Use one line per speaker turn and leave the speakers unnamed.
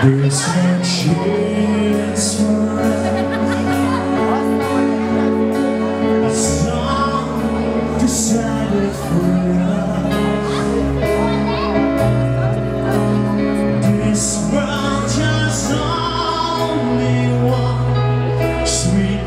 This handshake smile It's decided for This world just only one sweet